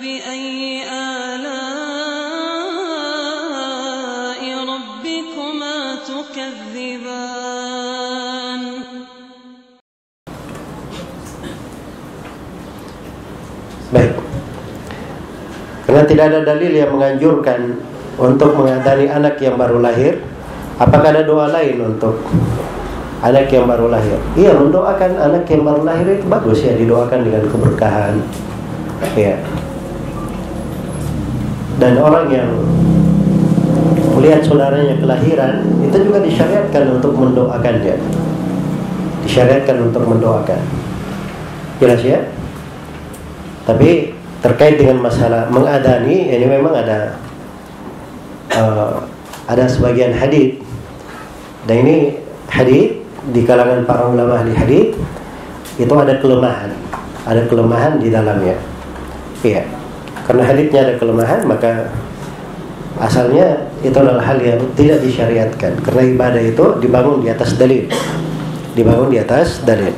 فبأي آلاء ربكما تكذبان Baik. Karena tidak ada dalil yang menganjurkan untuk mengadani anak yang baru lahir, apakah ada doa lain untuk anak yang baru lahir? Iya, mendoakan anak yang baru lahir itu bagus ya, didoakan dengan keberkahan. Ya. Dan orang yang melihat saudaranya kelahiran, itu juga disyariatkan untuk mendoakannya. Disyariatkan untuk mendoakan. Jelas ya? Tapi terkait dengan masalah mengadani ini memang ada uh, ada sebagian hadis dan ini hadis di kalangan para ulama ahli hadis itu ada kelemahan ada kelemahan di dalamnya iya karena hadisnya ada kelemahan maka asalnya itu adalah hal yang tidak disyariatkan. Karena ibadah itu dibangun di atas dalil. Dibangun di atas dalil